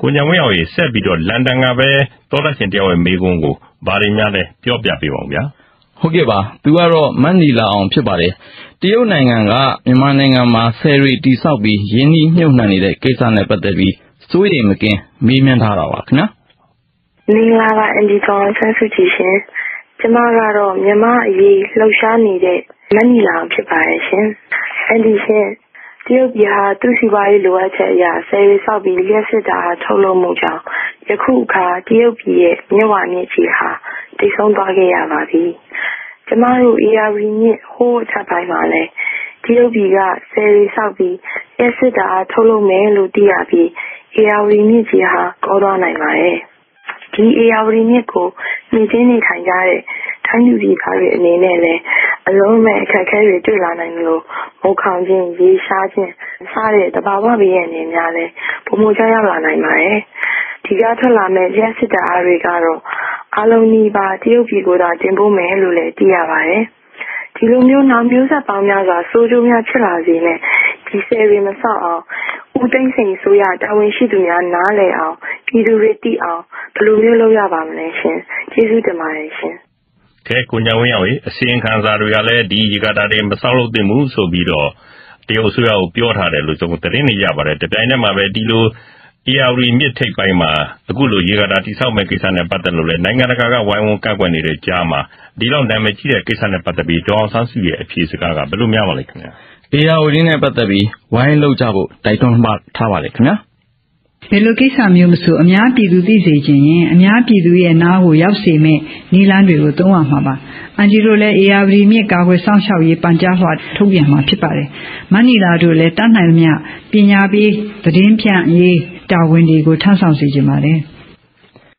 ကိုညာဝင်းအောင်ရေဆက်ပြီးတော့လန်ဒန်ကပဲသောတာရှင်တယောက်ရဲ့မိကုန်းကိုဘာတွေများလဲပြောပြပေးပါဦးဗျာဟုတ်ကဲ့ပါသူကတော့မန်နီလာအောင်ဖြစ်ပါတယ်တရုတ်နိုင်ငံကမြန်မာနိုင်ငံမှာဆယ်ရီတိဆောက်ပြီးရင်းနှီးမြှုပ်နှံနေတဲ့ကိစ္စနဲ့ပတ်သက်ပြီးစိုးရိမ်မကင်းမေးမြန်းထားတာပါခင်ဗျာမင်္ဂလာပါအန်ဒီကောင်ဆန်းစုကြည်ရှင်ကျမကတော့မြန်မာအရေးလှုပ်ရှားနေတဲ့မန်နီလာအောင်ဖြစ်ပါတယ်ရှင်အန်ဒီရှင် တရုတ်ပြည်ဟာသူ့စီးပွားရေးလိုအပ်ချက်အရဆယ်ရီဆောက်ပြီးလျှက်စစ်တာထုတ်လုပ်မှုကြောင့်ယခုအခါတရုတ်ပြည်ရဲ့မြဝမြစ်ကြီးဟာတိတ်ဆုံးသွားခဲ့ရပါပြီ။ကျမတို့ ARV မြစ်ဟိုးအထက်ပိုင်းမှာလည်းတရုတ်ပြည်ကဆယ်ရီဆောက်ပြီးလျှက်စစ်တာထုတ်လုပ်မယ်လို့သိရပြီး ARV မြစ်ကြီးဟာကောသွားနိုင်ပါတယ်။ဒီ ARV မြစ်ကိုမြင့်ချင်းနေထိုင်ကြတဲ့ထိုင်းလူပြည်သားတွေအနေနဲ့လည်း အလုံးမဲ့အခက်အခဲတွေတွေ့လာနိုင်လို့မိုးခေါင်ခြင်းရေရှားခြင်းစတဲ့တဘာဝဘေးရန်တွေများလည်းပုံမချရောက်လာနိုင်ပါတယ်။ဒီကထွက်လာမဲ့ရက်စစ်တာအားတွေကတော့အလုံးနီးပါတရုတ်ပြည်ကိုသာတင်ပို့မယ်လို့လည်းသိရပါတယ်။ဒီလိုမျိုးနောက်မျိုးဆက်ပေါင်းများစွာစိုးကျိုးများဖြစ်လာစေနဲ့ဒီဆယ်ရီမဆောက်အောင်ဦးသိန်းစိန်ဆိုရတာဝန်ရှိသူများနားလည်အောင်ပြည်သူတွေသိအောင်ဘယ်လိုမျိုးလုပ်ရပါမလဲရှင်ကျေးဇူးတင်ပါတယ်ရှင် ကဲကိုညာဝင်းရောက်ရေအစီရင်ခံစာတွေကလည်းဒီရေကာတာတွေမဆောက်လို့တင်မှုဆိုပြီးတော့တရုတ်ဆွေးရကိုပြောထားတယ်လို့ကျွန်တော်သတင်းနေရပါတယ်တပြိုင်တည်းမှာပဲဒီလို ERD မြစ်ထိပ်ပိုင်းမှာအခုလိုရေကာတာတိဆောက်မဲ့ကိစ္စနဲ့ပတ်သက်လို့လည်းနိုင်ငံတကာကဝိုင်းဝန်းကန့်ကွက်နေတဲ့ကြားမှာဒီလောက်နာမည်ကြီးတဲ့ကိစ္စနဲ့ပတ်သက်ပြီးဒေါအောင်ဆန်းစုရဲ့အဖြေစကားကဘယ်လိုများပါလဲခင်ဗျာ ERD နဲ့ပတ်သက်ပြီးဝိုင်းလောက်ကြဖို့တိုက်တွန်းထားပါလေခင်ဗျာ ဘယ်လိုကိစ္စမျိုးမဆိုအများပြည်သူသိစေခြင်းရင်အများပြည်သူရဲ့နားကိုရောက်စေမဲ့နီလန်းတွေကိုသုံးရမှာပါအန်ဂျီတို့လည်း ARD မြစ်ကာကွယ်စောင့်ရှောက်ရေးပန်ကြားလွှာထုတ်ပြန်မှာဖြစ်ပါတယ်မန်နီလာတို့လည်းတတ်နိုင်မြပညာပေးသတင်းဖြန့်ရေးတာဝန်တွေကိုထမ်းဆောင်စေချင်ပါတယ်